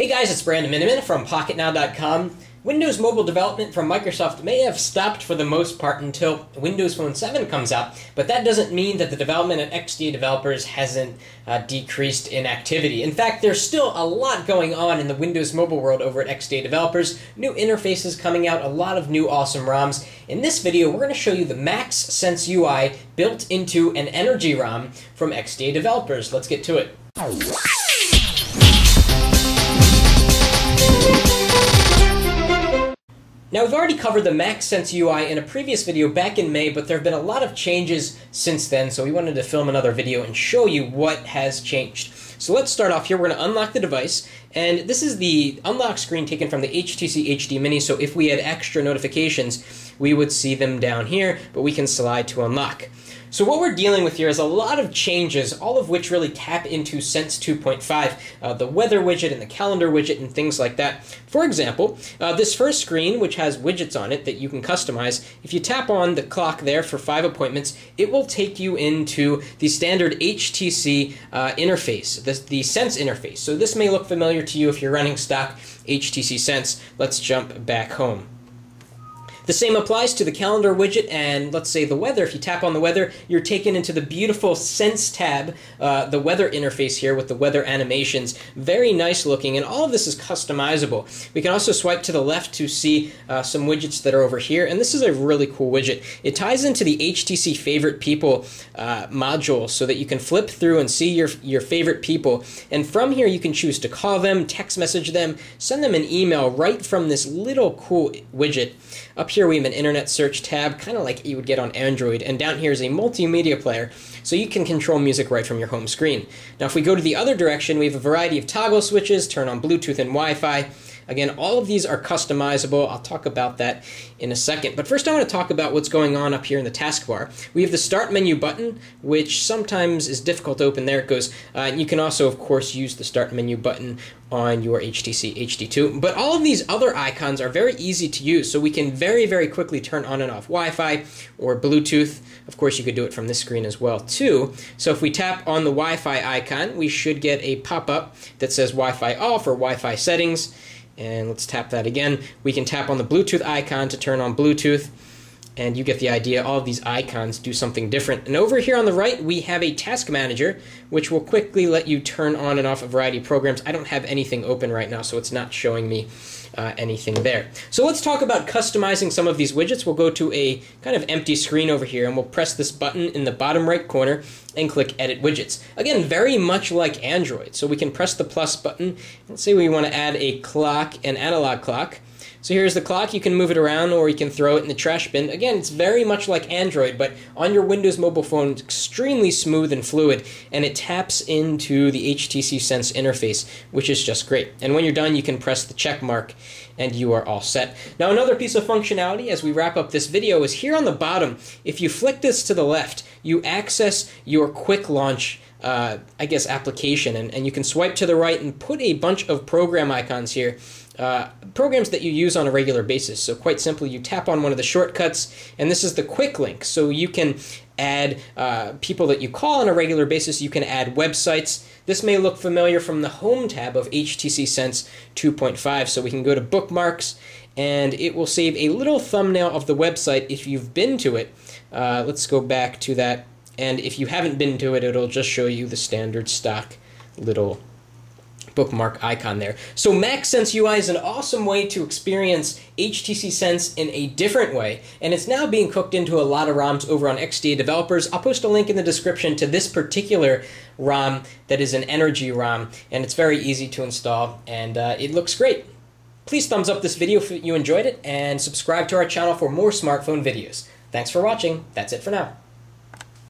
Hey guys, it's Brandon Miniman from PocketNow.com. Windows mobile development from Microsoft may have stopped for the most part until Windows Phone 7 comes out, but that doesn't mean that the development at XDA developers hasn't uh, decreased in activity. In fact, there's still a lot going on in the Windows mobile world over at XDA developers. New interfaces coming out, a lot of new awesome ROMs. In this video, we're going to show you the MaxSense UI built into an Energy ROM from XDA developers. Let's get to it. Now, we've already covered the MaxSense UI in a previous video back in May, but there have been a lot of changes since then, so we wanted to film another video and show you what has changed. So let's start off here. We're going to unlock the device, and this is the unlock screen taken from the HTC HD Mini, so if we had extra notifications, we would see them down here, but we can slide to unlock. So what we're dealing with here is a lot of changes, all of which really tap into Sense 2.5, uh, the weather widget and the calendar widget and things like that. For example, uh, this first screen, which has widgets on it that you can customize, if you tap on the clock there for five appointments, it will take you into the standard HTC uh, interface, the, the Sense interface. So this may look familiar to you if you're running stock HTC Sense. Let's jump back home. The same applies to the calendar widget and let's say the weather. If you tap on the weather, you're taken into the beautiful Sense tab, uh, the weather interface here with the weather animations. Very nice looking, and all of this is customizable. We can also swipe to the left to see uh, some widgets that are over here, and this is a really cool widget. It ties into the HTC Favorite People uh, module so that you can flip through and see your, your favorite people, and from here you can choose to call them, text message them, send them an email right from this little cool widget. Up here we have an internet search tab, kind of like you would get on Android, and down here is a multimedia player, so you can control music right from your home screen. Now if we go to the other direction, we have a variety of toggle switches, turn on Bluetooth and Wi-Fi, Again, all of these are customizable. I'll talk about that in a second. But first I want to talk about what's going on up here in the taskbar. We have the Start Menu button, which sometimes is difficult to open. There it goes. Uh, you can also, of course, use the Start Menu button on your HTC HD2. But all of these other icons are very easy to use, so we can very, very quickly turn on and off Wi-Fi or Bluetooth. Of course, you could do it from this screen as well, too. So if we tap on the Wi-Fi icon, we should get a pop-up that says Wi-Fi off or Wi-Fi settings. And let's tap that again. We can tap on the Bluetooth icon to turn on Bluetooth and you get the idea. All of these icons do something different. And over here on the right, we have a task manager, which will quickly let you turn on and off a variety of programs. I don't have anything open right now, so it's not showing me uh, anything there. So let's talk about customizing some of these widgets. We'll go to a kind of empty screen over here, and we'll press this button in the bottom right corner and click Edit Widgets. Again, very much like Android. So we can press the plus button. Let's say we want to add a clock, an analog clock. So here's the clock. You can move it around or you can throw it in the trash bin. Again, it's very much like Android, but on your Windows mobile phone, it's extremely smooth and fluid, and it taps into the HTC Sense interface, which is just great. And when you're done, you can press the check mark and you are all set. Now another piece of functionality as we wrap up this video is here on the bottom, if you flick this to the left, you access your quick launch uh, I guess, application. And, and you can swipe to the right and put a bunch of program icons here uh, programs that you use on a regular basis. So quite simply, you tap on one of the shortcuts, and this is the quick link. So you can add uh, people that you call on a regular basis. You can add websites. This may look familiar from the Home tab of HTC Sense 2.5. So we can go to Bookmarks, and it will save a little thumbnail of the website if you've been to it. Uh, let's go back to that. And if you haven't been to it, it'll just show you the standard stock little bookmark icon there. So MaxSense UI is an awesome way to experience HTC Sense in a different way, and it's now being cooked into a lot of ROMs over on XDA developers. I'll post a link in the description to this particular ROM that is an Energy ROM, and it's very easy to install, and uh, it looks great. Please thumbs up this video if you enjoyed it, and subscribe to our channel for more smartphone videos. Thanks for watching. That's it for now.